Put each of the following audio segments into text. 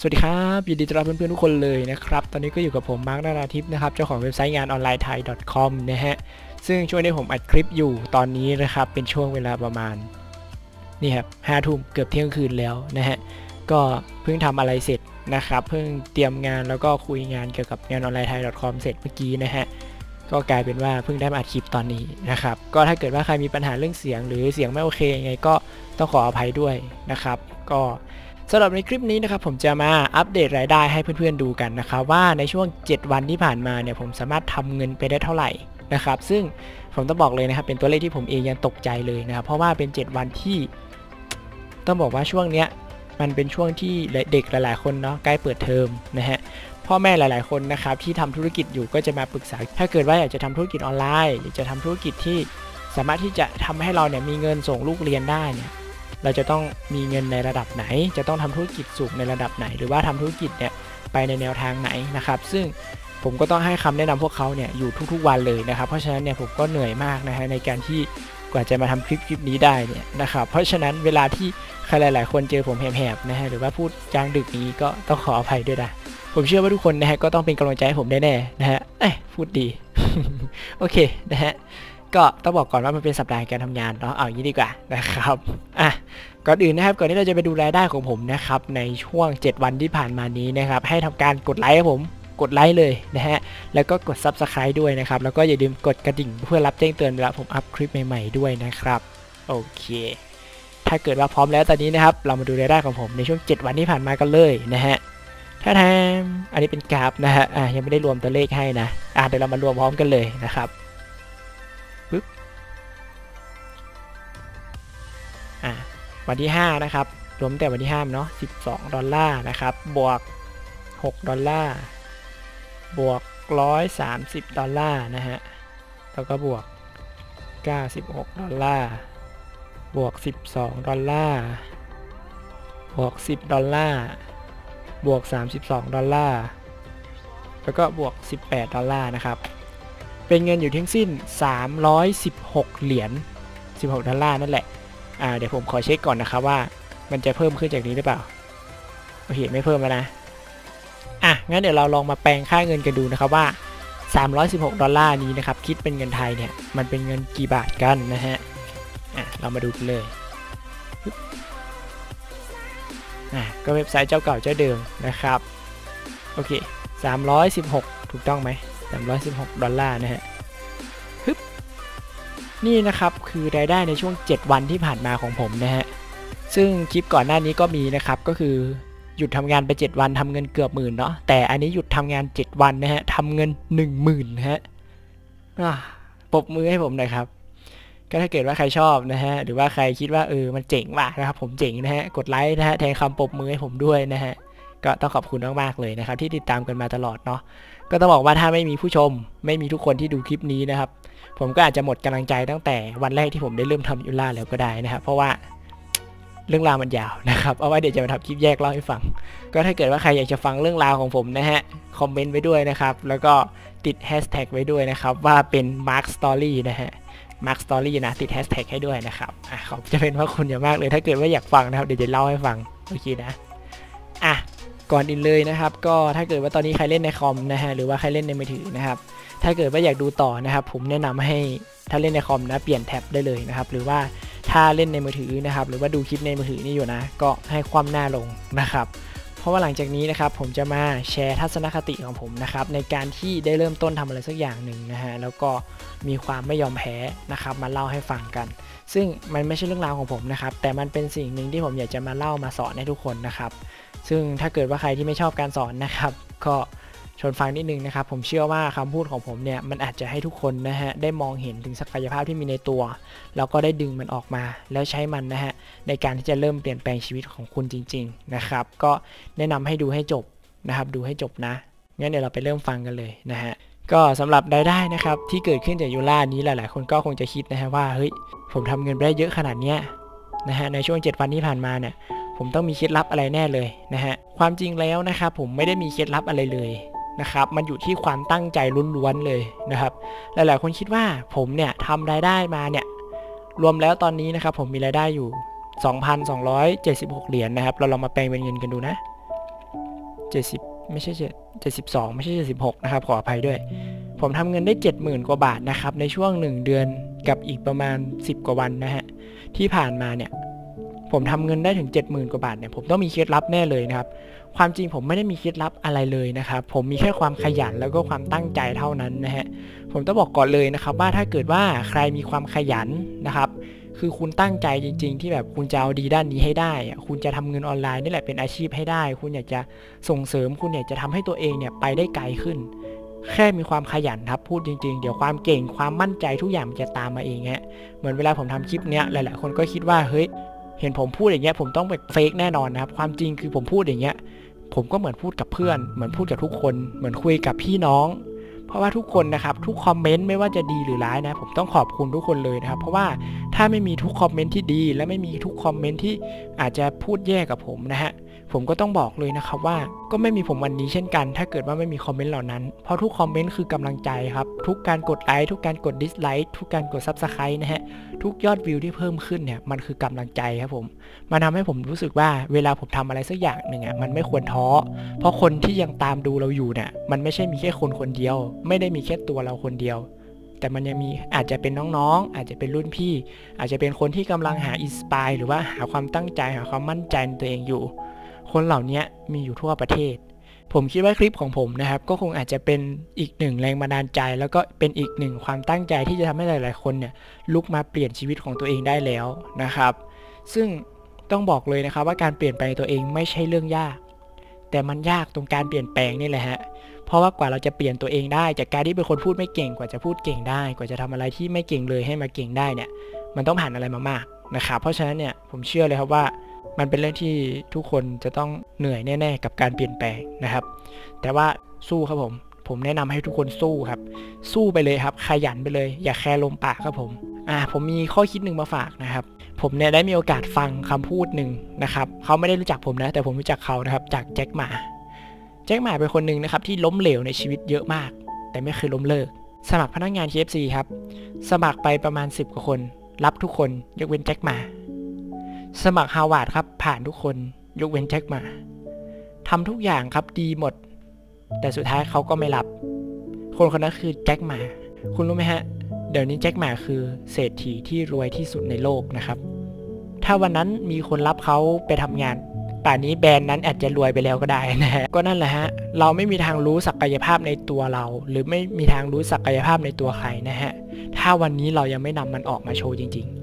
สวัสดีครับยินดีต้อนรับเพื่อนๆทุกคนเลยนะครับ ตอนนี้ก็อยู่กับผมมาร์คนาราทิพย์นะครับ เจ้าของเว็บไซต์งานออนไลน์ไทย .com นะฮะ ซึ่งช่วงนี้ผมอัดคลิปอยู่ตอนนี้นะครับ เป็นช่วงเวลาประมาณ นี่ครับห้าทุ่มเกือบเที่ยงคืนแล้วนะฮะ ก็เพิ่งทำอะไรเสร็จนะครับ เพิ่งเตรียมงานแล้วก็คุยงานเกี่ยวกับงานออนไลน์ไทย .com เสร็จเมื่อกี้นะฮะ ก็กลายเป็นว่าเพิ่งได้มาอัดคลิปตอนนี้นะครับ ก็ถ้าเกิดว่าใครมีปัญหาเรื่องเสียง หรือเสียงไม่โอเคยังไงก็ต้องขออภัยด้วยนะครับ ก็ สำหรับในคลิปนี้นะครับผมจะมาอัปเดตรายได้ให้เพื่อนๆดูกันนะครับว่าในช่วง 7 วันที่ผ่านมาเนี่ยผมสามารถทำเงินไปได้เท่าไหร่นะครับซึ่งผมต้องบอกเลยนะครับเป็นตัวเลขที่ผมเองยังตกใจเลยนะครับเพราะว่าเป็น 7 วันที่ ต้องบอกว่าช่วงเนี้ยมันเป็นช่วงที่เด็กหลาย ๆ คนเนาะใกล้เปิดเทอมนะฮะพ่อแม่หลาย ๆ คนนะครับที่ทำธุรกิจอยู่ก็จะมาปรึกษา ถ้าเกิดว่าอยากจะทำธุรกิจออนไลน์อยากจะทำธุรกิจที่สามารถที่จะทำให้เราเนี่ยมีเงินส่งลูกเรียนได้เนี่ย เราจะต้องมีเงินในระดับไหน จะต้องทำธุรกิจสูงในระดับไหน หรือว่าทำธุรกิจเนี่ยไปในแนวทางไหนนะครับ ซึ่งผมก็ต้องให้คำแนะนำพวกเขาเนี่ยอยู่ทุกๆวันเลยนะครับ เพราะฉะนั้นเนี่ยผมก็เหนื่อยมากนะฮะในการที่กว่าจะมาทำคลิปคลิปนี้ได้เนี่ยนะครับ เพราะฉะนั้นเวลาที่ใครหลาย ๆ คนเจอผมแหบๆนะฮะหรือว่าพูดกลางดึกนี้ก็ต้องขออภัยด้วยนะผมเชื่อว่าทุกคนนะฮะก็ต้องเป็นกำลังใจให้ผมแน่ๆนะฮะเอ้พูดดี โอเคนะฮะก็ต้องบอกก่อนว่ามันเป็นสัปดาห์การทำงานเนาะเอาอย่างนี้ดีกว่านะครับอะ ก่อนอื่นนะครับก่อนที่เราจะไปดูรายได้ของผมนะครับในช่วง 7 วันที่ผ่านมานี้นะครับให้ทำการกดไลค์ให้ผมกดไลค์เลยนะฮะ แล้วก็กด Subscribe ด้วยนะครับ แล้วก็อย่าลืมกดกระดิ่งเพื่อรับแจ้งเตือนเวลาผมอัพคลิปใหม่ๆด้วยนะครับ โอเค ถ้าเกิดว่าพร้อมแล้วตอนนี้นะครับ เรามาดูรายได้ของผมในช่วง 7 วันที่ผ่านมากันเลยนะฮะถ้าแทมอันนี้เป็นกราฟนะฮะ อะยังไม่ได้รวมตัวเลขให้นะ อะเดี๋ยวเรามารวมพร้อมกันเลยนะครับ วันที่ 5 นะครับ รวมแต่วันที่5เนาะ12 ดอลลาร์นะครับ บวก 6 ดอลลาร์ บวก 130 ดอลลาร์นะฮะ แล้วก็บวก 96 ดอลลาร์ บวก 12 ดอลลาร์ บวก 10 ดอลลาร์ บวก 32 ดอลลาร์ แล้วก็บวก 18 ดอลลาร์นะครับ เป็นเงินอยู่ทั้งสิ้น 316 เหรียญ 16 ดอลลาร์นั่นแหละ อ่าเดี๋ยวผมขอเช็คก่อนนะครับว่า มันจะเพิ่มขึ้นจากนี้หรือเปล่าโอเคไม่เพิ่มแล้วนะอะงั้นเดี๋ยวเราลองมาแปลงค่าเงินกันดูนะครับว่า 316 ดอลลาร์นี้นะครับคิดเป็นเงินไทยเนี่ยมันเป็นเงินกี่บาทกันนะฮะอะเรามาดูกันเลยอะก็เว็บไซต์เจ้าเก่าเจ้าเดิมนะครับโอเค316 ถูกต้องไหม316 ดอลลาร์นะฮะ นี่นะครับคือรายได้ในช่วง 7 วันที่ผ่านมาของผมนะฮะซึ่งคลิปก่อนหน้านี้ก็มีนะครับก็คือหยุดทำงานไป 7 วันทำเงินเกือบหมื่นเนาะแต่อันนี้หยุดทำงาน 7 วันนะฮะทำเงิน 1 0,000นฮะอะปรบมือให้ผมหน่อยครับ ก็ถ้าเกิดว่าใครชอบนะฮะหรือว่าใครคิดว่าเออมันเจ๋งว่ะนะครับผมเจ๋งนะฮะกดไลค์นะฮะแทนคำปรบมือให้ผมด้วยนะฮะ ก็ต้องขอบคุณมากๆเลยนะครับ ที่ติดตามกันมาตลอดเนาะก็ต้องบอกว่าถ้าไม่มีผู้ชม ไม่มีทุกคนที่ดูคลิปนี้นะครับ ผมก็อาจจะหมดกำลังใจตั้งแต่วันแรกที่ผมได้เริ่มทำยูล่าแล้วก็ได้นะครับ เพราะว่าเรื่องราวมันยาวนะครับ เอาไว้เดี๋ยวจะมาทำคลิปแยกเล่าให้ฟัง ก็ถ้าเกิดว่าใครอยากจะฟังเรื่องราวของผมนะฮะ คอมเมนต์ไว้ด้วยนะครับ แล้วก็ติดแฮชแท็กไว้ด้วยนะครับ ว่าเป็น Mark Story นะฮะ Mark Story นะ ติดแฮชแท็กให้ด้วยนะครับ อะขอบจะเป็นว่าคุณอย่างมากเลย ถ้าเกิดว่าอยากฟังนะครับ เดี๋ยวจะเล่าให้ฟัง โอเคนะ ก่อนอื่นเลยนะครับ ก็ถ้าเกิดว่าตอนนี้ใครเล่นในคอมนะฮะหรือว่าใครเล่นในมือถือนะครับ ถ้าเกิดว่าอยากดูต่อนะครับ ผมแนะนำให้ถ้าเล่นในคอมนะเปลี่ยนแท็บได้เลยนะครับ หรือว่าถ้าเล่นในมือถือนะครับ หรือว่าดูคลิปในมือถือนี่อยู่นะ ก็ให้ความหน้าลงนะครับ เพราะว่าหลังจากนี้นะครับ ผมจะมาแชร์ทัศนคติของผมนะครับ ในการที่ได้เริ่มต้นทำอะไรสักอย่างหนึ่งนะฮะแล้วก็มีความไม่ยอมแพ้นะครับ มาเล่าให้ฟังกัน ซึ่งมันไม่ใช่เรื่องราวของผมนะครับ แต่มันเป็นสิ่งหนึ่งที่ผมอยากจะมาเล่ามาสอนให้ทุกคนนะครับ ซึ่งถ้าเกิดว่าใครที่ไม่ชอบการสอนนะครับ ก็ชวนฟังนิดนึงนะครับ ผมเชื่อว่าคำพูดของผมเนี่ยมันอาจจะให้ทุกคนนะฮะได้มองเห็นถึงศักยภาพที่มีในตัว แล้วก็ได้ดึงมันออกมา แล้วใช้มันนะฮะในการที่จะเริ่มเปลี่ยนแปลงชีวิตของคุณจริง ๆนะครับ ก็แนะนำให้ดูให้จบนะครับ ดูให้จบนะงั้นเดี๋ยวเราไปเริ่มฟังกันเลยนะฮะก็สำหรับรายได้นะครับที่เกิดขึ้นจากยูล่านี้หลายๆ คนก็คงจะคิดนะฮะว่าเฮ้ยผมทำเงินไปได้เยอะขนาดเนี้ยนะฮะในช่วง 7 วันที่ผ่านมาเนี่ย ผมต้องมีเคล็ดลับอะไรแน่เลยนะฮะความจริงแล้วนะครับผมไม่ได้มีเคล็ดลับอะไรเลยนะครับมันอยู่ที่ความตั้งใจล้วนๆเลยนะครับ หลายๆคนคิดว่าผมเนี่ยทำรายได้มาเนี่ยรวมแล้วตอนนี้นะครับผมมีรายได้อยู่ 2,276 เหรียญนะครับ เราลองมาแปลงเป็นเงินกันดูนะ 70 ไม่ใช่7 72 ไม่ใช่ 76 นะครับ ขออภัยด้วย ผมทำเงินได้ 70,000 กว่าบาทนะครับ ในช่วง 1 เดือนกับอีกประมาณ 10 กว่าวันนะฮะ ที่ผ่านมาเนี่ย ผมทำเงินได้ถึง 70,000 กว่าบาทเนี่ยผมต้องมีเคล็ดลับแน่เลยนะครับ ความจริงผมไม่ได้มีเคล็ดลับอะไรเลยนะครับ ผมมีแค่ความขยันแล้วก็ความตั้งใจเท่านั้นนะฮะผมต้องบอกก่อนเลยนะครับว่าถ้าเกิดว่าใครมีความขยันนะครับคือคุณตั้งใจจริง ๆ ที่แบบคุณจะเอาดีด้านนี้ให้ได้ คุณจะทำเงินออนไลน์นี่แหละเป็นอาชีพให้ได้ คุณอยากจะส่งเสริม คุณอยากจะทำให้ตัวเองเนี่ยไปได้ไกลขึ้น แค่มีความขยันครับพูดจริง ๆ เดี๋ยวความเก่งความมั่นใจทุกอย่างมันจะตามมาเองฮะเหมือนเวลาผมทำคลิปเนี้ยหลายๆคนก็คิดว่าเฮ้ย เห็นผมพูดอย่างเงี้ยผมต้องแบบเฟกแน่นอนนะครับ ความจริงคือผมพูดอย่างเงี้ย ผมก็เหมือนพูดกับเพื่อน เหมือนพูดกับทุกคน เหมือนคุยกับพี่น้อง เพราะว่าทุกคนนะครับ ทุกคอมเมนต์ไม่ว่าจะดีหรือร้ายนะ ผมต้องขอบคุณทุกคนเลยนะครับ เพราะว่าถ้าไม่มีทุกคอมเมนต์ที่ดี และไม่มีทุกคอมเมนต์ที่อาจจะพูดแย่กับผมนะฮะ ผมก็ต้องบอกเลยนะครับว่าก็ไม่มีผมวันนี้เช่นกัน ถ้าเกิดว่าไม่มีคอมเมนต์เหล่านั้น เพราะทุกคอมเมนต์คือกำลังใจครับ ทุกการกดไลค์ทุกการกด dislike ทุกการกด subscribe นะฮะ ทุกยอดวิวที่เพิ่มขึ้นเนี่ยมันคือกำลังใจครับผมมันทำให้ผมรู้สึกว่าเวลาผมทำอะไรสักอย่างหนึ่งอะมันไม่ควรท้อ เพราะคนที่ยังตามดูเราอยู่เนี่ยมันไม่ใช่มีแค่คนคนเดียว ไม่ได้มีแค่ตัวเราคนเดียวแต่มันยังมีอาจจะเป็นน้องๆ อาจจะเป็นรุ่นพี่ อาจจะเป็นคนที่กำลังหาอินสปายหรือว่าหาความตั้งใจหาความมั่นใจในตัวเองอยู่ คนเหล่านี้มีอยู่ทั่วประเทศ ผมคิดว่าคลิปของผมนะครับ ก็คงอาจจะเป็นอีกหนึ่งแรงบันดาลใจ แล้วก็เป็นอีกหนึ่งความตั้งใจที่จะทำให้หลาย ๆ คนเนี่ยลุกมาเปลี่ยนชีวิตของตัวเองได้แล้วนะครับ ซึ่งต้องบอกเลยนะครับว่าการเปลี่ยนแปลงตัวเองไม่ใช่เรื่องยาก แต่มันยากตรงการเปลี่ยนแปลงนี่แหละฮะเพราะว่ากว่าเราจะเปลี่ยนตัวเองได้ จากการที่เป็นคนพูดไม่เก่งกว่าจะพูดเก่งได้ กว่าจะทำอะไรที่ไม่เก่งเลยให้มาเก่งได้เนี่ย มันต้องผ่านอะไรมามากนะครับ เพราะฉะนั้นเนี่ยผมเชื่อเลยครับว่า มันเป็นเรื่องที่ทุกคนจะต้องเหนื่อยแน่ๆ กับการเปลี่ยนแปลงนะครับ แต่ว่าสู้ครับผม ผมแนะนำให้ทุกคนสู้ครับ สู้ไปเลยครับ ขยันไปเลย อย่าแคร์ลมปากครับผมอ่าผมมีข้อคิดหนึ่งมาฝากนะครับ ผมเนี่ยได้มีโอกาสฟังคำพูดหนึ่งนะครับเขาไม่ได้รู้จักผมนะ แต่ผมรู้จักเขานะครับ จากแจ็คหมาแจ็คหมาเป็นคนหนึ่งนะครับที่ล้มเหลวในชีวิตเยอะมาก แต่ไม่เคยล้มเลิก สมัครพนักงาน KFC ครับ สมัครไปประมาณ 10กว่าคน รับทุกคนยกเว้นแจ็คหมา สมัครฮาวาดครับผ่านทุกคนยกเว้นแจ็คมาทำทุกอย่างครับดีหมด แต่สุดท้ายเขาก็ไม่รับ คนคนนั้นคือแจ็คหมา คุณรู้ไหมฮะ เดี๋ยวนี้แจ็คหมาคือเศรษฐีที่รวยที่สุดในโลกนะครับ ถ้าวันนั้นมีคนรับเขาไปทำงาน ป่านนี้แบรนด์นั้นอาจจะรวยไปแล้วก็ได้นะฮะ ก็นั่นแหละฮะ เราไม่มีทางรู้ศักยภาพในตัวเรา หรือไม่มีทางรู้ศักยภาพในตัวใครนะฮะ ถ้าวันนี้เรายังไม่นำมันออกมาโชว์จริง ๆ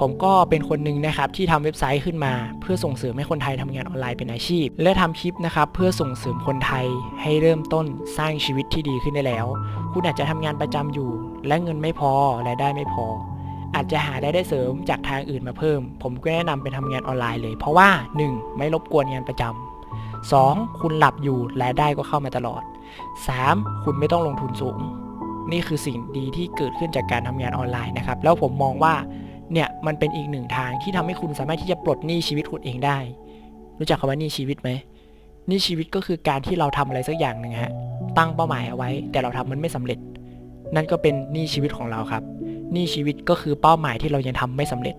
ผมก็เป็นคนหนึ่งนะครับที่ทำเว็บไซต์ขึ้นมา เพื่อส่งเสริมให้คนไทยทำงานออนไลน์เป็นอาชีพ และทำคลิปนะครับเพื่อส่งเสริมคนไทยให้เริ่มต้นสร้างชีวิตที่ดีขึ้นได้แล้ว คุณอาจจะทำงานประจำอยู่ และเงินไม่พอรายได้ไม่พอ อาจจะหารายได้เสริมจากทางอื่นมาเพิ่ม ผมก็แนะนำเป็นทำงานออนไลน์เลย เพราะว่า 1. ไม่รบกวนงานประจำ 2. คุณหลับอยู่รายได้ก็เข้ามาตลอด 3. คุณไม่ต้องลงทุนสูง นี่คือสิ่งดีที่เกิดขึ้นจากการทำงานออนไลน์นะครับ แล้วผมมองว่า เนี่ยมันเป็นอีกหนึ่งทางที่ทำให้คุณสามารถที่จะปลดหนี้ชีวิตคุณเองได้ รู้จักคำว่าหนี้ชีวิตไหมหนี้ชีวิตก็คือการที่เราทำอะไรสักอย่างหนึ่งฮะตั้งเป้าหมายเอาไว้ แต่เราทำมันไม่สำเร็จ นั่นก็เป็นหนี้ชีวิตของเราครับหนี้ชีวิตก็คือเป้าหมายที่เรายังทำไม่สำเร็จ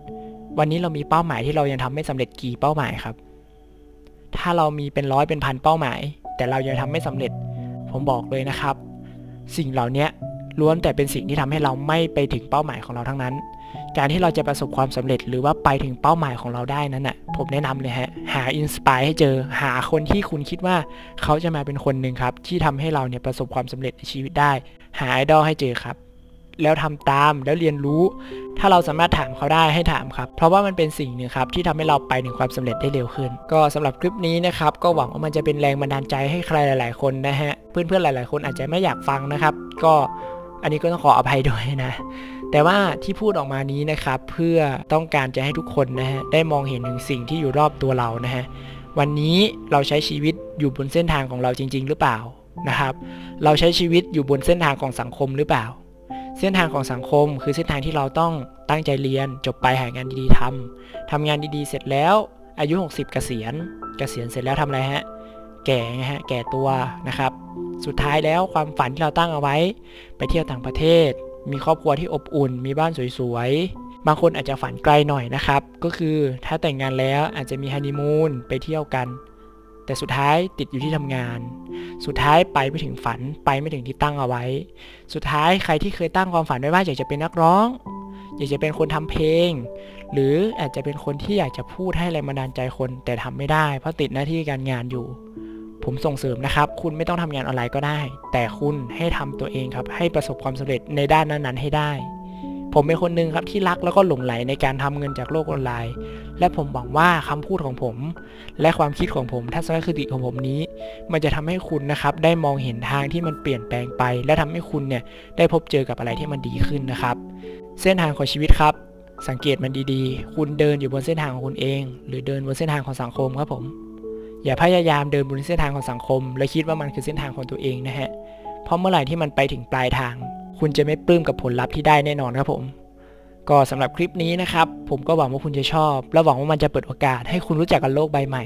วันนี้เรามีเป้าหมายที่เรายังทำไม่สำเร็จกี่เป้าหมายครับ ถ้าเรามีเป็นร้อยเป็นพันเป้าหมาย แต่เรายังทำไม่สำเร็จ ผมบอกเลยนะครับ สิ่งเหล่านี้ล้วนแต่เป็นสิ่งที่ทำให้เราไม่ไปถึงเป้าหมายของเราทั้งนั้น การที่เราจะประสบความสำเร็จหรือว่าไปถึงเป้าหมายของเราได้นั้นน่ะผมแนะนำเลยฮะหาอินสปายให้เจอหาคนที่คุณคิดว่าเขาจะมาเป็นคนหนึ่งครับ ที่ทำให้เราเนี่ยประสบความสำเร็จในชีวิตได้ หาไอดอลให้เจอครับ แล้วทำตามแล้วเรียนรู้ ถ้าเราสามารถถามเขาได้ให้ถามครับ เพราะว่ามันเป็นสิ่งหนึ่งครับที่ทำให้เราไปถึงความสำเร็จได้เร็วขึ้น ก็สำหรับคลิปนี้นะครับก็หวังว่ามันจะเป็นแรงบันดาลใจให้ใครหลาย ๆ คนนะฮะเพื่อนๆหลาย ๆ คนอาจจะไม่อยากฟังนะครับ ก็อันนี้ก็ต้องขออภัยด้วยนะ แต่ว่าที่พูดออกมานี้นะครับ เพื่อต้องการจะให้ทุกคนนะฮะได้มองเห็นถึงสิ่งที่อยู่รอบตัวเรานะฮะวันนี้เราใช้ชีวิตอยู่บนเส้นทางของเราจริง ๆ หรือเปล่านะครับ เราใช้ชีวิตอยู่บนเส้นทางของสังคมหรือเปล่า เส้นทางของสังคมคือเส้นทางที่เราต้องตั้งใจเรียนจบไปหางานดีๆทำทำงานดีๆ เสร็จแล้วอายุ 60 เกษียณ เกษียณเสร็จแล้วทำอะไรฮะ แก่ไงฮะ แก่ตัวนะครับ สุดท้ายแล้วความฝันที่เราตั้งเอาไว้ ไปเที่ยวต่างประเทศ มีครอบครัวที่อบอุ่น มีบ้านสวยๆ บางคนอาจจะฝันไกลหน่อยนะครับ ก็คือถ้าแต่งงานแล้วอาจจะมีฮันนีมูนไปเที่ยวกัน แต่สุดท้ายติดอยู่ที่ทำงาน สุดท้ายไปไม่ถึงฝัน ไปไม่ถึงที่ตั้งเอาไว้ สุดท้ายใครที่เคยตั้งความฝันไว้ว่าอยากจะเป็นนักร้อง อยากจะเป็นคนทำเพลง หรืออาจจะเป็นคนที่อยากจะพูดให้แรงบันดาลใจคน แต่ทำไม่ได้ เพราะติดหน้าที่การงานอยู่ ผมส่งเสริมนะครับ คุณไม่ต้องทำงานออนไลน์ก็ได้ แต่คุณให้ทำตัวเองครับ ให้ประสบความสำเร็จในด้านนั้นๆ ให้ได้ ผมเป็นคนหนึ่งครับที่รักแล้วก็หลงไหลในการทำเงินจากโลกออนไลน์ และผมหวังว่าคำพูดของผม และความคิดของผมทัศนคติของผมนี้ มันจะทำให้คุณนะครับได้มองเห็นทางที่มันเปลี่ยนแปลงไป และทำให้คุณเนี่ยได้พบเจอกับอะไรที่มันดีขึ้นนะครับ เส้นทางของชีวิตครับสังเกตมันดีๆ คุณเดินอยู่บนเส้นทางของคุณเอง หรือเดินบนเส้นทางของสังคมครับผม อย่าพยายามเดินบนเส้นทางของสังคม และคิดว่ามันคือเส้นทางของตัวเองนะฮะ เพราะเมื่อไหร่ที่มันไปถึงปลายทาง คุณจะไม่ปลื้มกับผลลัพธ์ที่ได้แน่นอนครับผม ก็สำหรับคลิปนี้นะครับ ผมก็หวังว่าคุณจะชอบ และหวังว่ามันจะเปิดโอกาสให้คุณรู้จักกับโลกใบใหม่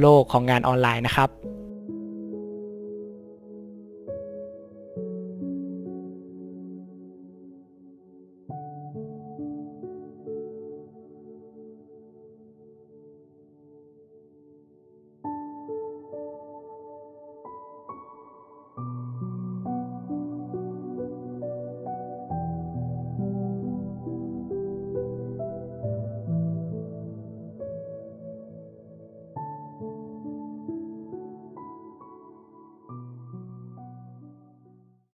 โลกของงานออนไลน์นะครับ